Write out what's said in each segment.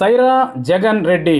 Sye Raa Jagan Reddy.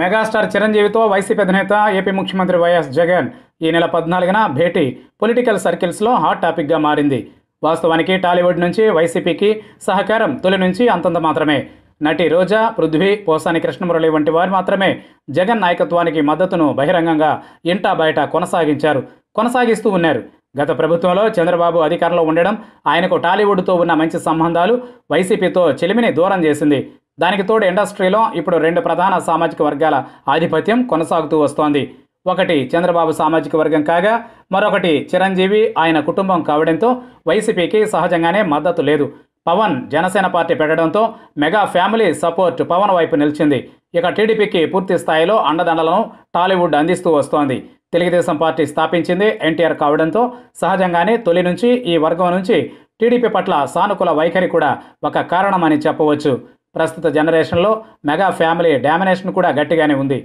Megastar చిరంజీవితో YCP అధినేత AP ముఖ్యమంత్రి వైఎస్ జగన్ ఈ నెల పద్నాలుగున భేటీ. పొలిటికల్ సర్కిల్స్లో హాట్ టాపిక్గా మారింది. వాస్తవానికి టాలీవుడ్ నుంచి వైసీపీకి సహకారం తొలి నుంచి అంతంత మాత్రమే. నటి రోజా పృథ్వీ పోసాని కృష్ణమురళి వంటి వారు మాత్రమే జగన్ నాయకత్వానికి మద్దతును బహిరంగంగా ఇంటా బయట కొనసాగించారు కొనసాగిస్తూ ఉన్నారు. గత ప్రభుత్వంలో చంద్రబాబు అధికారంలో ఉండడం ఆయనకు టాలీవుడ్తో ఉన్న మంచి సంబంధాలు వైసీపీతో చెలిమిని దూరం చేసింది. దానికి తోడు ఇండస్ట్రీలో ఇప్పుడు రెండు ప్రధాన సామాజిక వర్గాల ఆధిపత్యం కొనసాగుతూ వస్తోంది. ఒకటి చంద్రబాబు సామాజిక వర్గం కాగా మరొకటి చిరంజీవి ఆయన కుటుంబం కావడంతో వైసీపీకి సహజంగానే మద్దతు లేదు. పవన్ జనసేన పార్టీ పెట్టడంతో మెగా ఫ్యామిలీ సపోర్ట్ పవన్ వైపు నిలిచింది. ఇక టీడీపీకి పూర్తి స్థాయిలో అండదండలను టాలీవుడ్ అందిస్తూ వస్తోంది. తెలుగుదేశం పార్టీ స్థాపించింది ఎన్టీఆర్ కావడంతో సహజంగానే తొలి నుంచి ఈ వర్గం నుంచి టీడీపీ పట్ల సానుకూల వైఖరి కూడా ఒక కారణమని చెప్పవచ్చు. ప్రస్తుత జనరేషన్లో మెగా ఫ్యామిలీ డామినేషన్ కూడా గట్టిగానే ఉంది.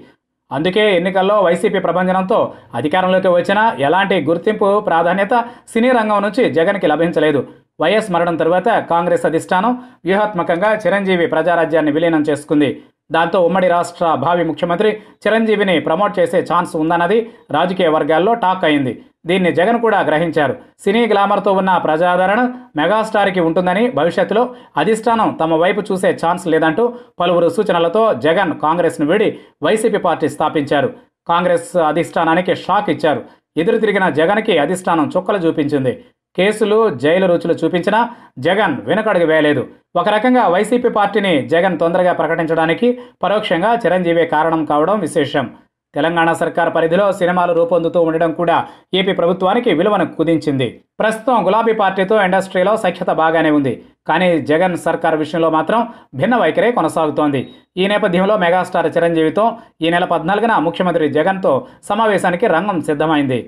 అందుకే ఎన్నికల్లో వైసీపీ ప్రభంజనంతో అధికారంలోకి వచ్చినా ఎలాంటి గుర్తింపు ప్రాధాన్యత సినీ రంగం నుంచి జగన్కి లభించలేదు. వైఎస్ మరణం తరువాత కాంగ్రెస్ అధిష్టానం వ్యూహాత్మకంగా చిరంజీవి ప్రజారాజ్యాన్ని విలీనం చేసుకుంది. దాంతో ఉమ్మడి రాష్ట్ర భావి ముఖ్యమంత్రి చిరంజీవిని ప్రమోట్ చేసే ఛాన్స్ ఉందన్నది రాజకీయ వర్గాల్లో టాక్ అయింది. దీన్ని జగన్ కూడా గ్రహించారు. సినీ గ్లామర్తో ఉన్న ప్రజాదరణ మెగాస్టార్కి ఉంటుందని భవిష్యత్తులో అధిష్టానం తమ వైపు చూసే ఛాన్స్ లేదంటూ పలువురు సూచనలతో జగన్ కాంగ్రెస్ను వీడి వైసీపీ పార్టీ స్థాపించారు. కాంగ్రెస్ అధిష్టానానికి షాక్ ఇచ్చారు. ఎదురు తిరిగిన జగన్కి అధిష్టానం చుక్కలు చూపించింది. కేసులు జైలు రుచులు చూపించినా జగన్ వెనుకడుగు వేయలేదు. ఒక రకంగా వైసీపీ పార్టీని జగన్ తొందరగా ప్రకటించడానికి పరోక్షంగా చిరంజీవి కారణం కావడం విశేషం. తెలంగాణ సర్కార్ పరిధిలో సినిమాలు రూపొందుతూ ఉండడం కూడా ఏపీ ప్రభుత్వానికి విలువను కుదించింది. ప్రస్తుతం గులాబీ పార్టీతో ఇండస్ట్రీలో సఖ్యత బాగానే ఉంది. కానీ జగన్ సర్కార్ విషయంలో మాత్రం భిన్న వైఖరే కొనసాగుతోంది. ఈ నేపథ్యంలో మెగాస్టార్ చిరంజీవితో ఈ నెల పద్నాలుగున ముఖ్యమంత్రి జగన్తో సమావేశానికి రంగం సిద్ధమైంది.